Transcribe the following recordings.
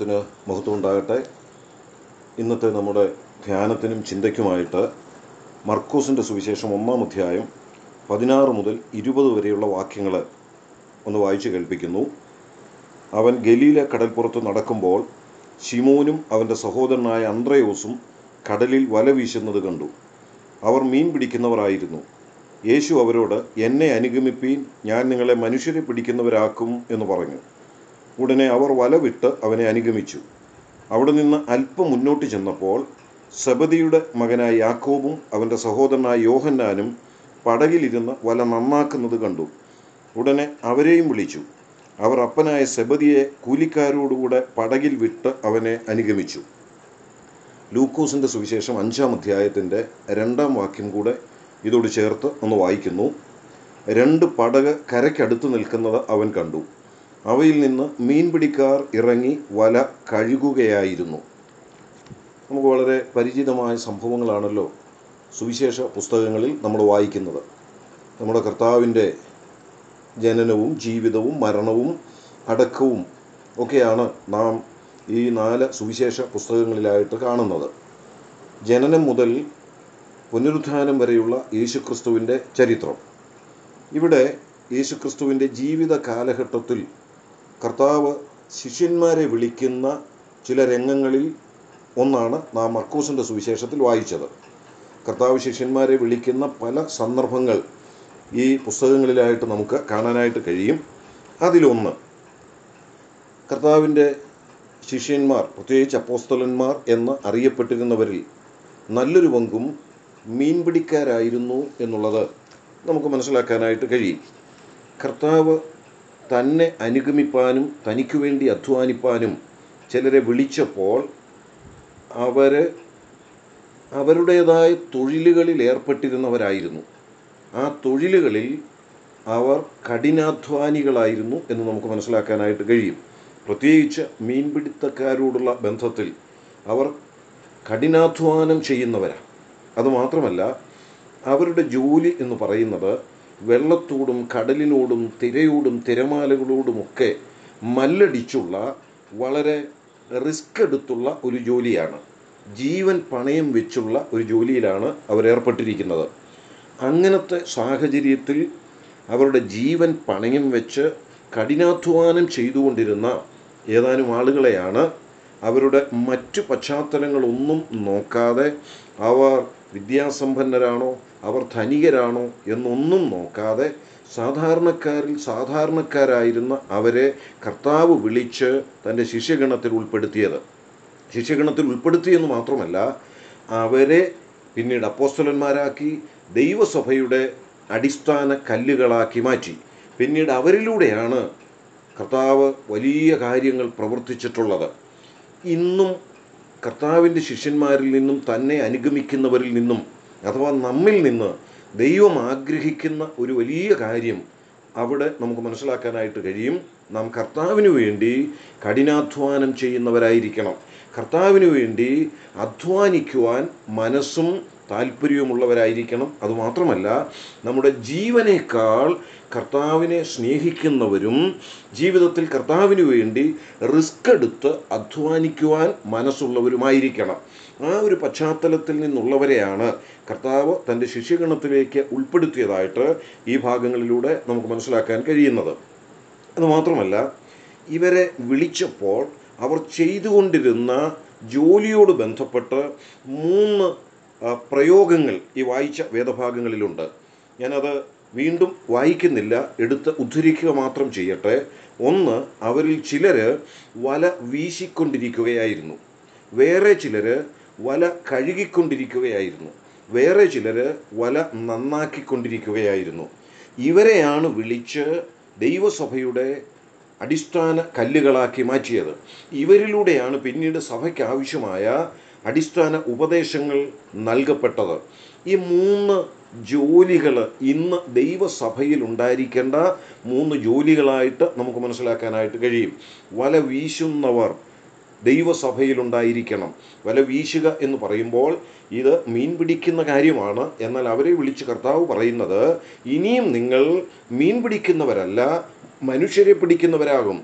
ദൈവനാമത്തിന് മഹത്വം ഉണ്ടാകട്ടെ ഇന്നത്തെ നമ്മുടെ ധ്യാനത്തിനും ചിന്തയ്ക്കുമായിട്ട് മർക്കോസിന്റെ സുവിശേഷം ഒന്നാം അധ്യായം പതിനാറ് മുതൽ ഇരുപത് വരെയുള്ള വാക്യങ്ങൾ ഒന്ന് വായിച്ചു കേൾപ്പിക്കുന്നു. അവൻ ഗലീല കടൽപ്പുറത്ത് നടക്കുമ്പോൾ ശിമോനും അവന്റെ സഹോദരനായ അന്ത്രയോസും കടലിൽ വല വീശുന്നത് കണ്ടു. അവർ മീൻ പിടിക്കുന്നവരായിരുന്നു. യേശു അവരോട് എന്നെ അനുഗമിപ്പീൻ ഞാൻ നിങ്ങളെ മനുഷ്യരെ പിടിക്കുന്നവരാക്കും എന്ന് പറഞ്ഞു. ഉടനെ അവർ വലവിട്ട് അവനെ അനുഗമിച്ചു. അവിടെ നിന്ന് അല്പം മുന്നോട്ട് ചെന്നപ്പോൾ സബദിയുടെ മകനായ യാക്കോബും അവന്റെ സഹോദരനായ യോഹന്നാനും പടകിലിരുന്ന് വല നന്നാക്കുന്നത് കണ്ടു. ഉടനെ അവരെയും വിളിച്ചു. അവർ അപ്പനായ സെബദിയെ കൂലിക്കാരോടുകൂടെ പടകിൽ വിട്ട് അവനെ അനുഗമിച്ചു. ലൂക്കോസിന്റെ സുവിശേഷം അഞ്ചാം അധ്യായത്തിന്റെ രണ്ടാം വാക്യം കൂടെ ഇതോട് ചേർത്ത് ഒന്ന് വായിക്കുന്നു. രണ്ട് പടക് കരയ്ക്കടുത്ത് നിൽക്കുന്നത് അവൻ കണ്ടു. അവയിൽ നിന്ന് മീൻപിടിക്കാർ ഇറങ്ങി വല കഴുകുകയായിരുന്നു. നമുക്ക് വളരെ പരിചിതമായ സംഭവങ്ങളാണല്ലോ സുവിശേഷ പുസ്തകങ്ങളിൽ നമ്മൾ വായിക്കുന്നത്. നമ്മുടെ കർത്താവിന്റെ ജനനവും ജീവിതവും മരണവും അടക്കവും ഒക്കെയാണ് നാം ഈ നാല് സുവിശേഷ പുസ്തകങ്ങളിലായിട്ട് കാണുന്നത്. ജനനം മുതൽ പുനരുത്ഥാനം വരെയുള്ള യേശുക്രിസ്തുവിന്റെ ചരിത്രം. ഇവിടെ യേശുക്രിസ്തുവിന്റെ ജീവിത കാലഘട്ടത്തിൽ കർത്താവ് ശിഷ്യന്മാരെ വിളിക്കുന്ന ചില രംഗങ്ങളിൽ ഒന്നാണ് നാം മർക്കൂസിന്റെ സുവിശേഷത്തിൽ വായിച്ചത്. കർത്താവ് ശിഷ്യന്മാരെ വിളിക്കുന്ന പല സന്ദർഭങ്ങൾ ഈ പുസ്തകങ്ങളിലായിട്ട് നമുക്ക് കാണാനായിട്ട് കഴിയും. അതിലൊന്ന് കർത്താവിന്റെ ശിഷ്യന്മാർ പ്രത്യേകിച്ച് അപ്പോസ്തലന്മാർ എന്ന് അറിയപ്പെട്ടിരുന്നവരിൽ നല്ലൊരു പങ്കും മീൻപിടിക്കാരായിരുന്നു എന്നുള്ളത് നമുക്ക് മനസ്സിലാക്കാനായിട്ട് കഴിയും. കർത്താവ് തന്നെ അനുഗമിപ്പാനും തനിക്ക് വേണ്ടി അധ്വാനിപ്പാനും ചിലരെ വിളിച്ചപ്പോൾ അവർ അവരുടേതായ തൊഴിലുകളിൽ ഏർപ്പെട്ടിരുന്നവരായിരുന്നു. ആ തൊഴിലുകളിൽ അവർ കഠിനാധ്വാനികളായിരുന്നു എന്ന് നമുക്ക് മനസ്സിലാക്കാനായിട്ട് കഴിയും. പ്രത്യേകിച്ച് മീൻപിടുത്തക്കാരോടുള്ള ബന്ധത്തിൽ അവർ കഠിനാധ്വാനം ചെയ്യുന്നവരാണ് അതുമാത്രമല്ല അവരുടെ ജോലി എന്ന് പറയുന്നത് വെള്ളത്തോടും കടലിനോടും തിരയോടും തിരമാലകളോടുമൊക്കെ മല്ലടിച്ചുള്ള വളരെ റിസ്ക് എടുത്തുള്ള ഒരു ജോലിയാണ്. ജീവൻ പണയം വെച്ചുള്ള ഒരു ജോലിയിലാണ് അവരേർപ്പെട്ടിരിക്കുന്നത് അങ്ങനത്തെ സാഹചര്യത്തിൽ അവരുടെ ജീവൻ പണയം വെച്ച് കഠിനാധ്വാനം ചെയ്തുകൊണ്ടിരുന്ന ഏതാനും ആളുകളെയാണ് അവരുടെ മറ്റു പശ്ചാത്തലങ്ങളൊന്നും നോക്കാതെ അവർ വിദ്യാസമ്പന്നരാണോ? അവർ ധനികരാണോ? എന്നൊന്നും നോക്കാതെ സാധാരണക്കാരിൽ സാധാരണക്കാരായിരുന്ന അവരെ കർത്താവ് വിളിച്ച് തന്റെ ശിഷ്യഗണത്തിൽ ഉൾപ്പെടുത്തിയത്. ശിഷ്യഗണത്തിൽ ഉൾപ്പെടുത്തിയെന്ന് മാത്രമല്ല അവരെ പിന്നീട് അപ്പോസ്തലന്മാരാക്കി ദൈവസഭയുടെ അടിസ്ഥാന കല്ലുകളാക്കി മാറ്റി. പിന്നീട് അവരിലൂടെയാണ് കർത്താവ് വലിയ കാര്യങ്ങൾ പ്രവർത്തിച്ചിട്ടുള്ളത്. ഇന്നും കർത്താവിന്റെ ശിഷ്യന്മാരിൽ നിന്നും തന്നെ അനുഗമിക്കുന്നവരിൽ നിന്നും അഥവാ നമ്മിൽ നിന്ന് ദൈവം ആഗ്രഹിക്കുന്ന ഒരു വലിയ കാര്യം അവിടെ നമുക്ക് മനസ്സിലാക്കാനായിട്ട് കഴിയും. നാം കർത്താവിന് വേണ്ടി കഠിനാധ്വാനം ചെയ്യുന്നവരായിരിക്കണം. കർത്താവിന് വേണ്ടി അധ്വാനിക്കുവാൻ മനസ്സും താല്പര്യമുള്ളവരായിരിക്കണം അതുമാത്രമല്ല നമ്മുടെ ജീവനേക്കാൾ കർത്താവിനെ സ്നേഹിക്കുന്നവരും ജീവിതത്തിൽ കർത്താവിന് വേണ്ടി റിസ്ക് എടുത്ത് അധ്വാനിക്കുവാൻ മനസ്സുള്ളവരുമായിരിക്കണം. ആ ഒരു പശ്ചാത്തലത്തിൽ നിന്നുള്ളവരെയാണ് കർത്താവ് തന്റെ ശിഷ്യഗണത്തിലേക്ക് ഉൾപ്പെടുത്തിയതായിട്ട് ഈ ഭാഗങ്ങളിലൂടെ നമുക്ക് മനസ്സിലാക്കാൻ കഴിയുന്നത്. അതുമാത്രമല്ല ഇവരെ വിളിച്ചപ്പോൾ അവർ ചെയ്തുകൊണ്ടിരുന്ന ജോലിയോട് ബന്ധപ്പെട്ട് മൂന്ന് പ്രയോഗങ്ങൾ ഈ വായിച്ച വേദഭാഗങ്ങളിലുണ്ട്. ഞാനത് വീണ്ടും വായിക്കുന്നില്ല. എടുത്ത് ഉദ്ധരിക്കുക മാത്രം ചെയ്യട്ടെ. ഒന്ന് അവരിൽ ചിലർ വല വീശിക്കൊണ്ടിരിക്കുകയായിരുന്നു. വേറെ ചിലർ വല കഴുകിക്കൊണ്ടിരിക്കുകയായിരുന്നു. വേറെ ചിലർ വല നന്നാക്കിക്കൊണ്ടിരിക്കുകയായിരുന്നു. ഇവരെയാണ് വിളിച്ച് ദൈവസഭയുടെ അടിസ്ഥാന കല്ലുകളാക്കി മാറ്റിയത്. ഇവരിലൂടെയാണ് പിന്നീട് സഭയ്ക്ക് ആവശ്യമായ അടിസ്ഥാന ഉപദേശങ്ങൾ നൽകപ്പെട്ടത്. ഈ മൂന്ന് ജോലികൾ ഇന്ന് ദൈവസഭയിൽ ഉണ്ടായിരിക്കേണ്ട മൂന്ന് ജോലികളായിട്ട് നമുക്ക് മനസ്സിലാക്കാനായിട്ട് കഴിയും. വല വീശുന്നവർ ദൈവസഭയിലുണ്ടായിരിക്കണം വല വീശുക എന്ന് പറയുമ്പോൾ ഇത് മീൻ പിടിക്കുന്ന കാര്യമാണ്. എന്നാൽ അവരെ വിളിച്ച് കർത്താവ് പറയുന്നത് ഇനിയും നിങ്ങൾ മീൻ പിടിക്കുന്നവരല്ല മനുഷ്യരെ പിടിക്കുന്നവരാകും.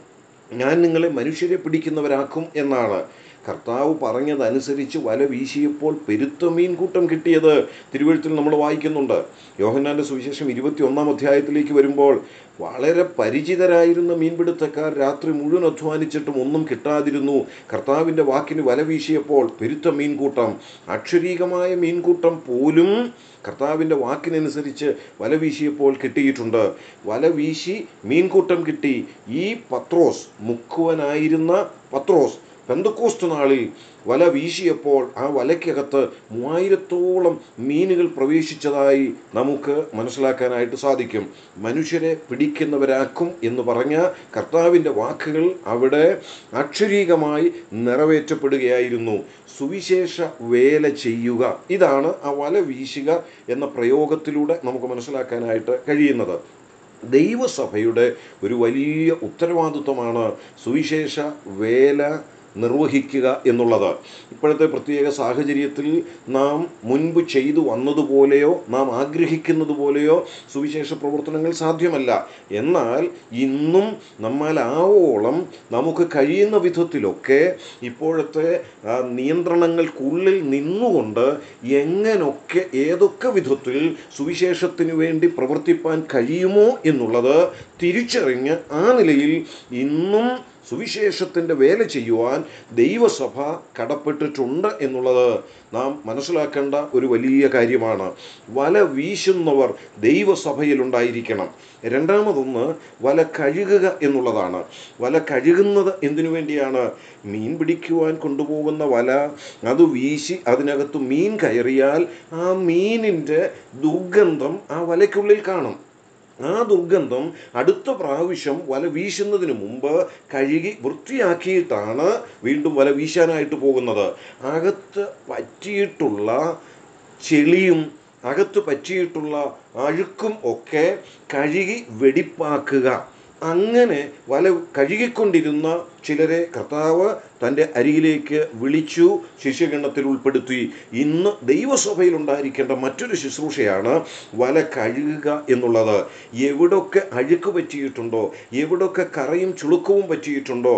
ഞാൻ നിങ്ങളെ മനുഷ്യരെ പിടിക്കുന്നവരാക്കും എന്നാണ്. കർത്താവ് പറഞ്ഞതനുസരിച്ച് വല വീശിയപ്പോൾ പെരുത്ത മീൻകൂട്ടം കിട്ടിയത് തിരുവഴുത്തിൽ നമ്മൾ വായിക്കുന്നുണ്ട്. യോഹന്നാന്റെ സുവിശേഷം ഇരുപത്തി ഒന്നാം അധ്യായത്തിലേക്ക് വരുമ്പോൾ വളരെ പരിചിതരായിരുന്ന മീൻപിടുത്തക്കാർ രാത്രി മുഴുവൻ അധ്വാനിച്ചിട്ടും ഒന്നും കിട്ടാതിരുന്നു. കർത്താവിന്റെ വാക്കിന് വല വീശിയപ്പോൾ പെരുത്ത മീൻകൂട്ടം അക്ഷരീകമായ മീൻകൂട്ടം പോലും കർത്താവിന്റെ വാക്കിനനുസരിച്ച് വല വീശിയപ്പോൾ കിട്ടിയിട്ടുണ്ട്. വല വീശി മീൻകൂട്ടം കിട്ടി. ഈ പത്രോസ് മുക്കുവനായിരുന്ന പത്രോസ് പെന്തക്കോസ്റ്റ് നാളിൽ വല വീശിയപ്പോൾ ആ വലയ്ക്കകത്ത് മൂവായിരത്തോളം മീനുകൾ പ്രവേശിച്ചതായി നമുക്ക് മനസ്സിലാക്കാനായിട്ട് സാധിക്കും. മനുഷ്യരെ പിടിക്കുന്നവരാക്കും എന്ന് പറഞ്ഞ കർത്താവിന്റെ വാക്കുകൾ അവിടെ അക്ഷരീകമായി നിറവേറ്റപ്പെടുകയായിരുന്നു. സുവിശേഷ വേല ചെയ്യുക ഇതാണ് ആ വല വീശുക എന്ന പ്രയോഗത്തിലൂടെ നമുക്ക് മനസ്സിലാക്കാനായിട്ട് കഴിയുന്നത്. ദൈവസഭയുടെ ഒരു വലിയ ഉത്തരവാദിത്വമാണ് സുവിശേഷ വേല നിർവഹിക്കുക എന്നുള്ളത്. ഇപ്പോഴത്തെ പ്രത്യേക സാഹചര്യത്തിൽ നാം മുൻപ് ചെയ്തു വന്നതുപോലെയോ നാം ആഗ്രഹിക്കുന്നത് പോലെയോ സുവിശേഷ പ്രവർത്തനങ്ങൾ സാധ്യമല്ല. എന്നാൽ ഇന്നും നമ്മളാവോളം നമുക്ക് കഴിയുന്ന വിധത്തിലൊക്കെ ഇപ്പോഴത്തെ നിയന്ത്രണങ്ങൾക്കുള്ളിൽ നിന്നുകൊണ്ട് എങ്ങനൊക്കെ ഏതൊക്കെ വിധത്തിൽ സുവിശേഷത്തിന് വേണ്ടി പ്രവർത്തിപ്പാൻ കഴിയുമോ എന്നുള്ളത് തിരിച്ചറിഞ്ഞ് ആ നിലയിൽ ഇന്നും സുവിശേഷത്തിന്റെ വേല ചെയ്യുവാൻ ദൈവസഭ കടപ്പെട്ടിട്ടുണ്ട് എന്നുള്ളത് നാം മനസ്സിലാക്കേണ്ട ഒരു വലിയ കാര്യമാണ്. വല വീശുന്നവർ ദൈവസഭയിലുണ്ടായിരിക്കണം രണ്ടാമതൊന്ന് വല കഴുകുക എന്നുള്ളതാണ്. വല കഴുകുന്നത് എന്തിനു വേണ്ടിയാണ്? മീൻ പിടിക്കുവാൻ കൊണ്ടുപോകുന്ന വല. അത് വീശി അതിനകത്ത് മീൻ കയറിയാൽ ആ മീനിന്റെ ദുർഗന്ധം ആ വലയ്ക്കുള്ളിൽ കാണും. ആ ദുർഗന്ധം അടുത്ത പ്രാവശ്യം വല വീശുന്നതിന് മുമ്പ് കഴുകി വൃത്തിയാക്കിയിട്ടാണ് വീണ്ടും വല വീശാനായിട്ട് പോകുന്നത്. അകത്ത് പറ്റിയിട്ടുള്ള ചെളിയും അകത്ത് പറ്റിയിട്ടുള്ള അഴുക്കും ഒക്കെ കഴുകി വെടിപ്പാക്കുക. അങ്ങനെ വല കഴുകിക്കൊണ്ടിരുന്ന ചിലരെ കർത്താവ് തന്റെ അരിയിലേക്ക് വിളിച്ചു ശിഷ്യഗണത്തിൽ ഉൾപ്പെടുത്തി. ഇന്ന് ദൈവസഭയിൽ ഉണ്ടായിരിക്കേണ്ട മറ്റൊരു ശുശ്രൂഷയാണ് വല കഴുകുക എന്നുള്ളത്. എവിടൊക്കെ അഴുക്ക് പറ്റിയിട്ടുണ്ടോ എവിടൊക്കെ കറയും ചുളുക്കവും പറ്റിയിട്ടുണ്ടോ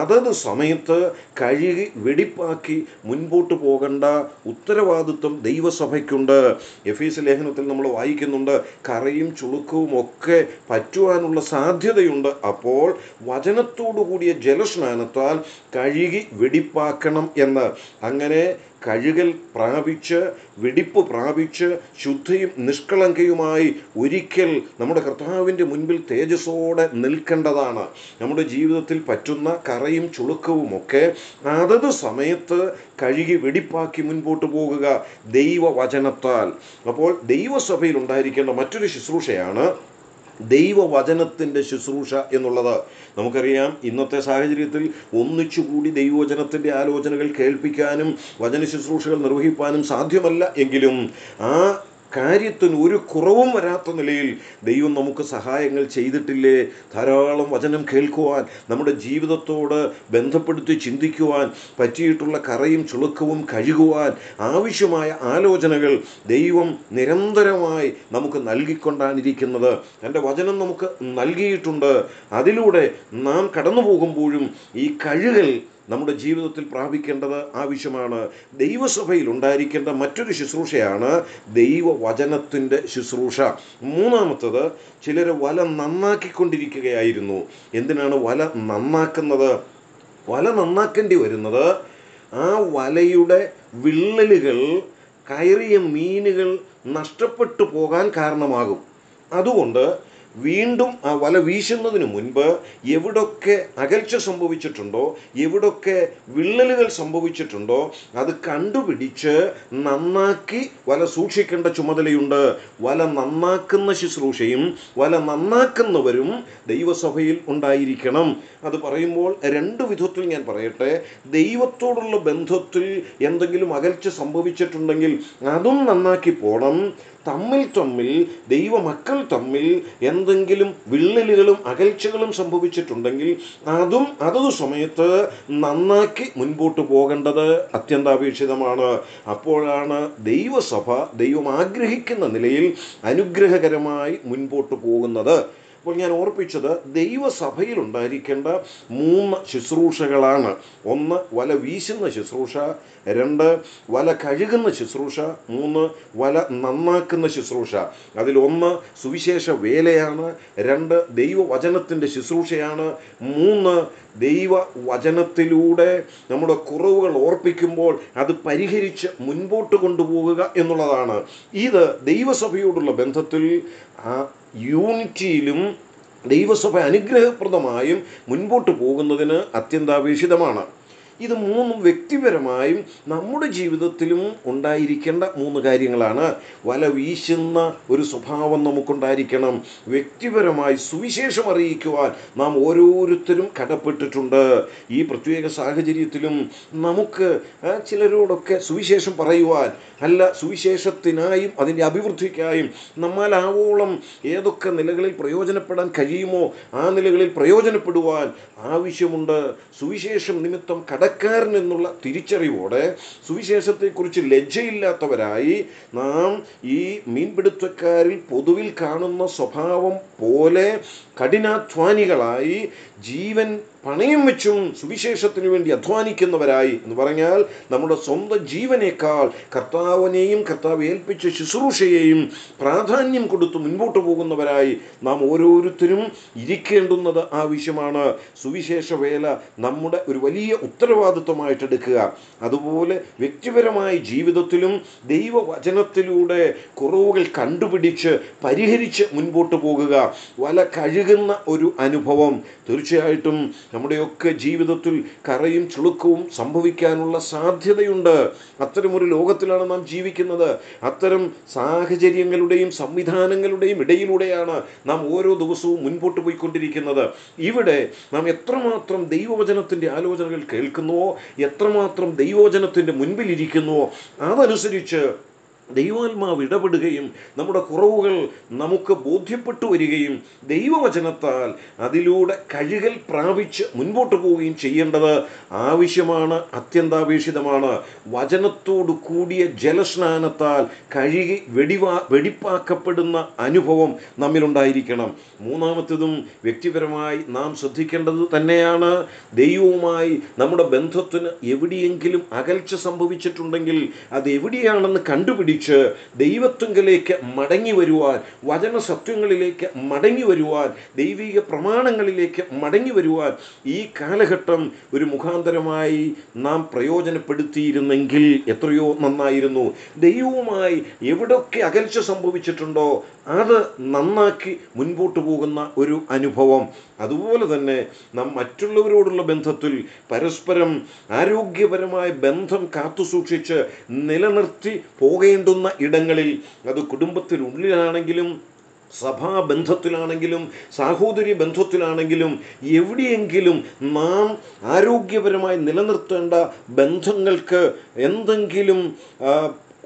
അതത് സമയത്ത് കഴുകി വെടിപ്പാക്കി മുൻപോട്ട് പോകേണ്ട ഉത്തരവാദിത്വം ദൈവസഭയ്ക്കുണ്ട്. എഫ് എസ് ലേഖനത്തിൽ നമ്മൾ വായിക്കുന്നുണ്ട് കറയും ചുളുക്കവും ഒക്കെ പറ്റുവാനുള്ള സാധ്യതയുണ്ട്. അപ്പോൾ വചനത്തോടു കൂടിയ ജലസ്നാനത്താൽ കഴുകി വെടിപ്പാക്കണം എന്ന്. അങ്ങനെ കഴുകൽ പ്രാപിച്ച് വെടിപ്പ് പ്രാപിച്ച് ശുദ്ധയും നിഷ്കളങ്കയുമായി ഒരിക്കൽ നമ്മുടെ കർത്താവിന്റെ മുൻപിൽ തേജസ്സോടെ നിൽക്കേണ്ടതാണ്. നമ്മുടെ ജീവിതത്തിൽ പറ്റുന്ന കറയും ചുളുക്കവും ഒക്കെ അതത് സമയത്ത് കഴുകി വെടിപ്പാക്കി മുൻപോട്ട് പോകുക ദൈവവചനത്താൽ. അപ്പോൾ ദൈവസഭയിൽ ഉണ്ടായിരിക്കേണ്ട മറ്റൊരു ശുശ്രൂഷയാണ് ദൈവവചനത്തിന്റെ ശുശ്രൂഷ എന്നുള്ളത്. നമുക്കറിയാം ഇന്നത്തെ സാഹചര്യത്തിൽ ഒന്നിച്ചുകൂടി ദൈവവചനത്തിന്റെ ആലോചനകൾ കേൾപ്പിക്കാനും വചന ശുശ്രൂഷകൾ നിർവഹിക്കാനും സാധ്യമല്ല എങ്കിലും ആ കാര്യത്തിന് ഒരു കുറവും വരാത്ത നിലയിൽ ദൈവം നമുക്ക് സഹായങ്ങൾ ചെയ്തിട്ടില്ലേ? ധാരാളം വചനം കേൾക്കുവാൻ നമ്മുടെ ജീവിതത്തോട് ബന്ധപ്പെടുത്തി ചിന്തിക്കുവാൻ പറ്റിയിട്ടുള്ള കറയും ചുളുക്കവും കഴുകുവാൻ ആവശ്യമായ ആലോചനകൾ ദൈവം നിരന്തരമായി നമുക്ക് നൽകിക്കൊണ്ടാണിരിക്കുന്നത്. എന്റെ വചനം നമുക്ക് നൽകിയിട്ടുണ്ട്. അതിലൂടെ നാം കടന്നു പോകുമ്പോഴും ഈ കഴുകൽ നമ്മുടെ ജീവിതത്തിൽ പ്രാപിക്കേണ്ടത് ആവശ്യമാണ്. ദൈവസഭയിൽ ഉണ്ടായിരിക്കേണ്ട മറ്റൊരു ശുശ്രൂഷയാണ് ദൈവവചനത്തിന്റെ ശുശ്രൂഷ. മൂന്നാമത്തത് ചിലർ വല നന്നാക്കിക്കൊണ്ടിരിക്കുകയായിരുന്നു. എന്തിനാണ് വല നന്നാക്കുന്നത്? വല നന്നാക്കേണ്ടി വരുന്നത് ആ വലയുടെ വിള്ളലുകൾ കയറിയ മീനുകൾ നഷ്ടപ്പെട്ടു പോകാൻ കാരണമാകും. അതുകൊണ്ട് വീണ്ടും ആ വല വീശുന്നതിന് മുൻപ് എവിടൊക്കെ അകൽച്ച സംഭവിച്ചിട്ടുണ്ടോ എവിടൊക്കെ വിള്ളലുകൾ സംഭവിച്ചിട്ടുണ്ടോ അത് കണ്ടുപിടിച്ച് നന്നാക്കി വല സൂക്ഷിക്കേണ്ട ചുമതലയുണ്ട്. വല നന്നാക്കുന്ന ശുശ്രൂഷയും വല നന്നാക്കുന്നവരും ദൈവസഭയിൽ ഉണ്ടായിരിക്കണം. അത് പറയുമ്പോൾ രണ്ട് വിധത്തിൽ ഞാൻ പറയട്ടെ. ദൈവത്തോടുള്ള ബന്ധത്തിൽ എന്തെങ്കിലും അകൽച്ച സംഭവിച്ചിട്ടുണ്ടെങ്കിൽ അതും നന്നാക്കി പോണം. തമ്മിൽ തമ്മിൽ ദൈവമക്കൾ തമ്മിൽ എന്തെങ്കിലും വിള്ളലുകളും അകൽച്ചകളും സംഭവിച്ചിട്ടുണ്ടെങ്കിൽ അതും അതത് സമയത്ത് നന്നാക്കി മുൻപോട്ട് പോകേണ്ടത് അത്യന്താപേക്ഷിതമാണ്. അപ്പോഴാണ് ദൈവസഭ ദൈവം ആഗ്രഹിക്കുന്ന നിലയിൽ അനുഗ്രഹകരമായി മുൻപോട്ട് പോകുന്നത്. അപ്പോൾ ഞാൻ ഓർപ്പിച്ചത് ദൈവസഭയിൽ ഉണ്ടായിരിക്കേണ്ട മൂന്ന് ശുശ്രൂഷകളാണ്. ഒന്ന് വല വീശുന്ന ശുശ്രൂഷ. രണ്ട് വല കഴുകുന്ന ശുശ്രൂഷ. മൂന്ന് വല നന്നാക്കുന്ന ശുശ്രൂഷ. അതിലൊന്ന് സുവിശേഷ വേലയാണ്. രണ്ട് ദൈവവചനത്തിന്റെ ശുശ്രൂഷയാണ്. മൂന്ന് ദൈവവചനത്തിലൂടെ നമ്മുടെ കുറവുകൾ ഓർപ്പിക്കുമ്പോൾ അത് പരിഹരിച്ച് മുൻപോട്ട് കൊണ്ടുപോകുക എന്നുള്ളതാണ്. ഇത് ദൈവസഭയോടുള്ള ബന്ധത്തിൽ യൂണിറ്റിയിലും ദൈവസഭ അനുഗ്രഹപ്രദമായും മുൻപോട്ട് പോകുന്നതിന് അത്യന്താപേക്ഷിതമാണ്. ഇത് മൂന്നും വ്യക്തിപരമായും നമ്മുടെ ജീവിതത്തിലും ഉണ്ടായിരിക്കേണ്ട മൂന്ന് കാര്യങ്ങളാണ്. വല വീശുന്ന ഒരു സ്വഭാവം നമുക്കുണ്ടായിരിക്കണം. വ്യക്തിപരമായി സുവിശേഷം അറിയിക്കുവാൻ നാം ഓരോരുത്തരും കടപ്പെട്ടിട്ടുണ്ട്. ഈ പ്രത്യേക സാഹചര്യത്തിലും നമുക്ക് ചിലരോടൊക്കെ സുവിശേഷം പറയുവാൻ അല്ല സുവിശേഷത്തിനായും അതിന്റെ അഭിവൃദ്ധിക്കായും നമ്മളാവോളം ഏതൊക്കെ നിലകളിൽ പ്രയോജനപ്പെടാൻ കഴിയുമോ ആ നിലകളിൽ പ്രയോജനപ്പെടുവാൻ ആവശ്യമുണ്ട്. സുവിശേഷം നിമിത്തം കടക്കാരൻ എന്നുള്ള തിരിച്ചറിവോടെ സുവിശേഷത്തെക്കുറിച്ച് ലജ്ജയില്ലാത്തവരായി നാം ഈ മീൻപിടുത്തക്കാരിൽ പൊതുവിൽ കാണുന്ന സ്വഭാവം പോലെ കഠിനാധ്വാനികളായി ജീവൻ പണയം വെച്ചും സുവിശേഷത്തിനു വേണ്ടി അധ്വാനിക്കുന്നവരായി എന്ന് പറഞ്ഞാൽ നമ്മുടെ സ്വന്തം ജീവനേക്കാൾ കർത്താവിനെയും കർത്താവ് ഏൽപ്പിച്ച ശുശ്രൂഷയെയും പ്രാധാന്യം കൊടുത്ത് മുൻപോട്ട് പോകുന്നവരായി നാം ഓരോരുത്തരും ഇരിക്കേണ്ടുന്നത് ആവശ്യമാണ്. സുവിശേഷ വേല നമ്മുടെ ഒരു വലിയ ഉത്തരവാദിത്വമായിട്ട് എടുക്കുക. അതുപോലെ വ്യക്തിപരമായ ജീവിതത്തിലും ദൈവവചനത്തിലൂടെ കുറവുകൾ കണ്ടുപിടിച്ച് പരിഹരിച്ച് മുൻപോട്ട് പോകുക. വല കഴുകുന്ന ഒരു അനുഭവം തീർച്ചയായിട്ടും നമ്മുടെയൊക്കെ ജീവിതത്തിൽ കറയും ചുളുക്കവും സംഭവിക്കാനുള്ള സാധ്യതയുണ്ട്. അത്തരമൊരു ലോകത്തിലാണ് നാം ജീവിക്കുന്നത്. അത്തരം സാഹചര്യങ്ങളുടെയും സംവിധാനങ്ങളുടെയും ഇടയിലൂടെയാണ് നാം ഓരോ ദിവസവും മുൻപോട്ട് പോയിക്കൊണ്ടിരിക്കുന്നത്. ഇവിടെ നാം എത്രമാത്രം ദൈവവചനത്തിന്റെ ആലോചനകൾ കേൾക്കുന്നുവോ എത്രമാത്രം ദൈവവചനത്തിന്റെ മുൻപിലിരിക്കുന്നുവോ അതനുസരിച്ച് ദൈവാത്മാവ് ഇടപെടുകയും നമ്മുടെ കുറവുകൾ നമുക്ക് ബോധ്യപ്പെട്ടു വരികയും ദൈവവചനത്താൽ അതിലൂടെ കഴുകൽ പ്രാപിച്ച് മുൻപോട്ട് പോവുകയും ചെയ്യേണ്ടത് ആവശ്യമാണ് അത്യന്താപേക്ഷിതമാണ്. വചനത്തോടു കൂടിയ ജലസ്നാനത്താൽ കഴുകി വെടിവാ വെടിപ്പാക്കപ്പെടുന്ന അനുഭവം നമ്മിലുണ്ടായിരിക്കണം. മൂന്നാമത്തതും വ്യക്തിപരമായി നാം ശ്രദ്ധിക്കേണ്ടത് തന്നെയാണ്. ദൈവവുമായി നമ്മുടെ ബന്ധത്തിന് എവിടെയെങ്കിലും അകൽച്ച സംഭവിച്ചിട്ടുണ്ടെങ്കിൽ അത് എവിടെയാണെന്ന് കണ്ടുപിടിച്ച് ദൈവത്വങ്കിലേക്ക് മടങ്ങി വരുവാൻ വചന സത്യങ്ങളിലേക്ക് മടങ്ങി വരുവാൻ ദൈവിക പ്രമാണങ്ങളിലേക്ക് മടങ്ങി വരുവാൻ ഈ കാലഘട്ടം ഒരു മുഖാന്തരമായി നാം പ്രയോജനപ്പെടുത്തിയിരുന്നെങ്കിൽ എത്രയോ നന്നായിരുന്നു. ദൈവവുമായി എവിടൊക്കെ അകൽച്ച സംഭവിച്ചിട്ടുണ്ടോ അത് നന്നാക്കി മുൻപോട്ട് പോകുന്ന ഒരു അനുഭവം. അതുപോലെ തന്നെ നാം മറ്റുള്ളവരോടുള്ള ബന്ധത്തിൽ പരസ്പരം ആരോഗ്യപരമായ ബന്ധം കാത്തുസൂക്ഷിച്ച് നിലനിർത്തി പോകേണ്ടുന്ന ഇടങ്ങളിൽ അത് കുടുംബത്തിനുള്ളിലാണെങ്കിലും സഭാ ബന്ധത്തിലാണെങ്കിലും സാഹോദര്യ ബന്ധത്തിലാണെങ്കിലും എവിടെയെങ്കിലും നാം ആരോഗ്യപരമായി നിലനിർത്തേണ്ട ബന്ധങ്ങൾക്ക് എന്തെങ്കിലും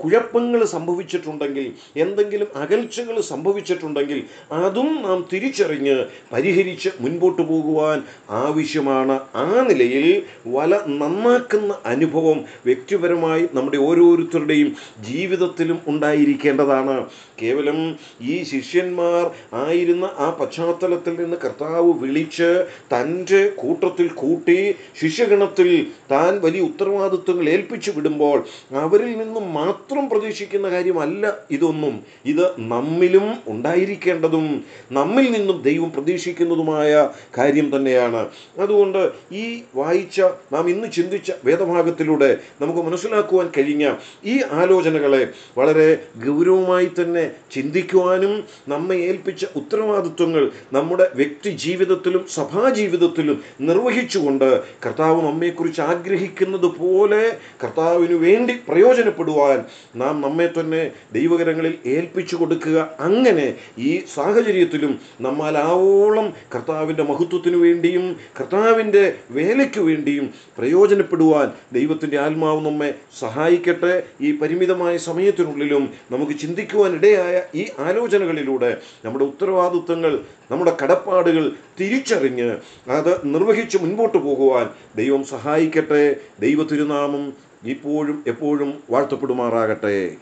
കുഴപ്പങ്ങൾ സംഭവിച്ചിട്ടുണ്ടെങ്കിൽ എന്തെങ്കിലും അകൽച്ചകൾ സംഭവിച്ചിട്ടുണ്ടെങ്കിൽ അതും നാം തിരിച്ചറിഞ്ഞ് പരിഹരിച്ച് മുൻപോട്ട് പോകുവാൻ ആവശ്യമാണ്. ആ നിലയിൽ വല നന്നാക്കുന്ന അനുഭവം വ്യക്തിപരമായി നമ്മുടെ ഓരോരുത്തരുടെയും ജീവിതത്തിലും ഉണ്ടായിരിക്കേണ്ടതാണ്. കേവലം ഈ ശിഷ്യന്മാർ ആയിരുന്ന ആ പശ്ചാത്തലത്തിൽ നിന്ന് കർത്താവ് വിളിച്ച് തന്റെ കൂട്ടത്തിൽ കൂട്ടി ശിഷ്യഗണത്തിൽ താൻ വലിയ ഉത്തരവാദിത്വങ്ങൾ ഏൽപ്പിച്ചു വിടുമ്പോൾ അവരിൽ നിന്നും മാത്രം പ്രതീക്ഷിക്കുന്ന കാര്യമല്ല ഇതൊന്നും. ഇത് നമ്മിലും ഉണ്ടായിരിക്കേണ്ടതും നമ്മിൽ നിന്നും ദൈവം പ്രതീക്ഷിക്കുന്നതുമായ കാര്യം തന്നെയാണ്. അതുകൊണ്ട് ഈ വായിച്ച നാം ഇന്ന് ചിന്തിച്ച വേദഭാഗത്തിലൂടെ നമുക്ക് മനസ്സിലാക്കുവാൻ കഴിഞ്ഞ ഈ ആലോചനകളെ വളരെ ഗൗരവമായി തന്നെ ചിന്തിക്കുവാനും നമ്മെ ഏൽപ്പിച്ച ഉത്തരവാദിത്വങ്ങൾ നമ്മുടെ വ്യക്തി ജീവിതത്തിലും സഭാജീവിതത്തിലും നിർവഹിച്ചുകൊണ്ട് കർത്താവ് നമ്മെക്കുറിച്ച് ആഗ്രഹിക്കുന്നത് പോലെ കർത്താവിന് വേണ്ടി പ്രയോജനപ്പെടുവാൻ നാം നമ്മെ തന്നെ ദൈവകരങ്ങളിൽ ഏൽപ്പിച്ചു കൊടുക്കുക. അങ്ങനെ ഈ സാഹചര്യത്തിലും നമ്മാലാവോളം കർത്താവിന്റെ മഹത്വത്തിനു വേണ്ടിയും കർത്താവിന്റെ വേലയ്ക്ക് വേണ്ടിയും പ്രയോജനപ്പെടുവാൻ ദൈവത്തിന്റെ ആത്മാവ് നമ്മെ സഹായിക്കട്ടെ. ഈ പരിമിതമായ സമയത്തിനുള്ളിലും നമുക്ക് ചിന്തിക്കുവാനിടയായ ഈ ആലോചനകളിലൂടെ നമ്മുടെ ഉത്തരവാദിത്വങ്ങൾ നമ്മുടെ കടപ്പാടുകൾ തിരിച്ചറിഞ്ഞ് അത് നിർവഹിച്ച് മുൻപോട്ട് പോകുവാൻ ദൈവം സഹായിക്കട്ടെ. ദൈവ തിരുനാമം ഇപ്പോഴും എപ്പോഴും വാഴ്ത്തപ്പെടുമാറാകട്ടെ.